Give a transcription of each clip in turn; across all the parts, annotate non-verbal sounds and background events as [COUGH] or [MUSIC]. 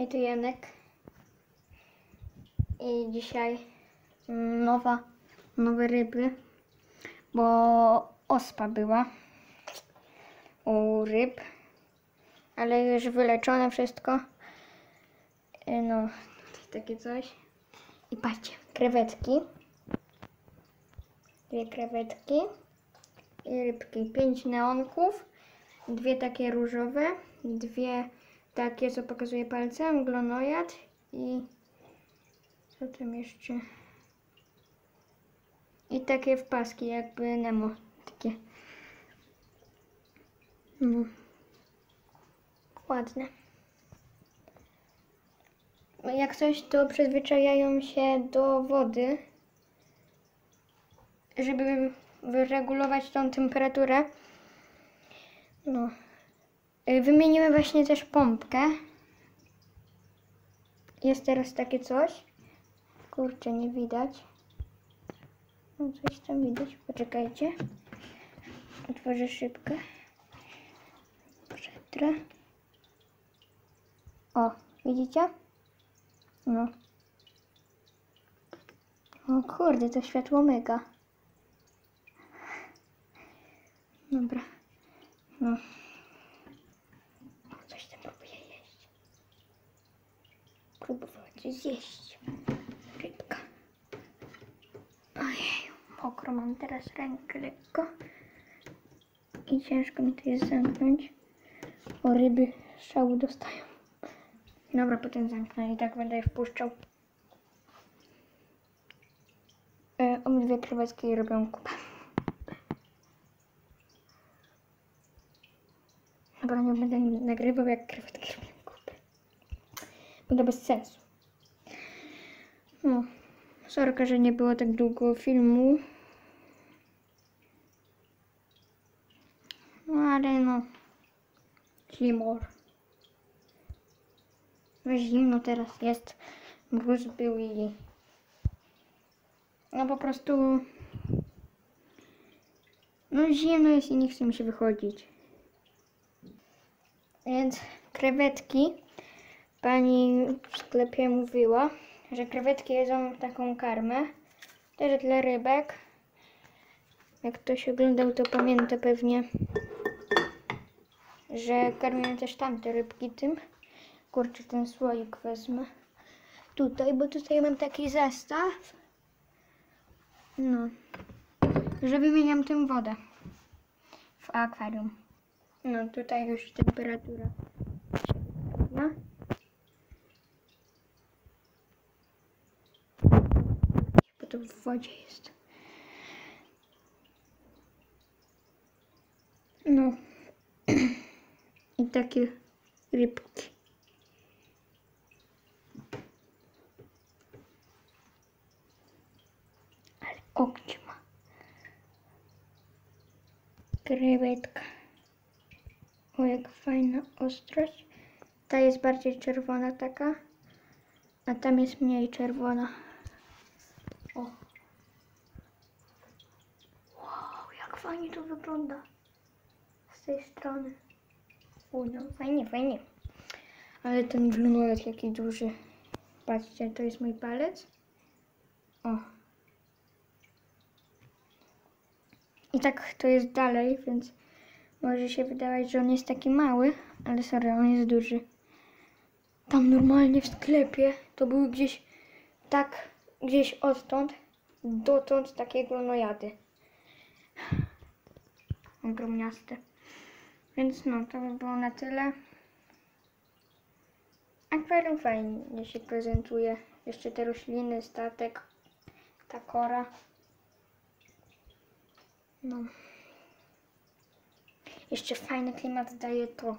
Hej, tu Janek. I dzisiaj nowa, nowe ryby, bo ospa była u ryb, ale już wyleczone wszystko. Y, No, takie coś. I patrzcie, krewetki. Dwie krewetki i rybki. Pięć neonków, dwie takie różowe, dwie takie, co pokazuje palcem, glonojad i co tam jeszcze? I takie wpaski, jakby Nemo. Takie. No. Ładne. Jak coś, to przyzwyczajają się do wody, żeby wyregulować tą temperaturę. No. Y, Wymienimy właśnie też pompkę. Jest teraz takie coś. Kurczę, nie widać. No coś tam widać. Poczekajcie. Otworzę szybkę. Przetrę. O, widzicie? No. O kurde, to światło myga. Dobra. No. O, coś tam próbuje jeść. Próbowała coś zjeść. Rybka. Ojej, mokro mam teraz rękę lekko. I ciężko mi to jest zamknąć, bo ryby szału dostają. Dobra, potem zamknę i tak będę je wpuszczał. E, obydwie krewetki robią kupę. Dobra, nie będę nagrywał jak krewetki robią to bez sensu. No, sorka, że nie było tak długo filmu. No ale no. No zimno teraz jest. Mróz był i... No po prostu... No zimno jest i nie chce mi się wychodzić. Więc krewetki. Pani w sklepie mówiła, że krewetki jedzą taką karmę. Też dla rybek. Jak ktoś oglądał, to pamięta pewnie, że karmią też tamte rybki tym. Kurczę, ten słoik wezmę tutaj, bo tutaj mam taki zestaw. No, że wymieniam tym wodę w akwarium. No, tutaj już temperatura się poprawia. Bo to w wodzie jest. No. [CLEARS THROAT] I takie rybki. Ale ma. Krewetka. O, jak fajna ostrość. Ta jest bardziej czerwona taka, a tam jest mniej czerwona. O. Wow, jak fajnie to wygląda z tej strony. U, no fajnie, fajnie. Ale ten glonoled jaki duży. Patrzcie, to jest mój palec. O. I tak to jest dalej, więc może się wydawać, że on jest taki mały, ale sorry, on jest duży. Tam normalnie w sklepie to były gdzieś tak, gdzieś odtąd dotąd takie glonojady. Ogromniaste. Więc no, to by było na tyle. Akwarium fajnie się prezentuje. Jeszcze te rośliny, statek, ta kora. No. Jeszcze fajny klimat daje to.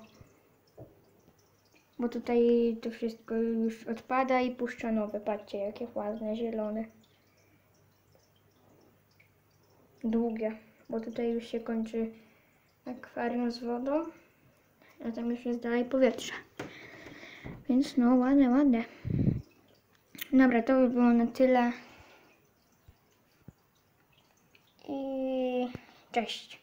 Bo tutaj to wszystko już odpada i puszcza nowe. Patrzcie, jakie ładne, zielone. Długie, bo tutaj już się kończy akwarium z wodą, a tam już jest dalej powietrze. Więc no, ładne, ładne. Dobra, to by było na tyle. I cześć.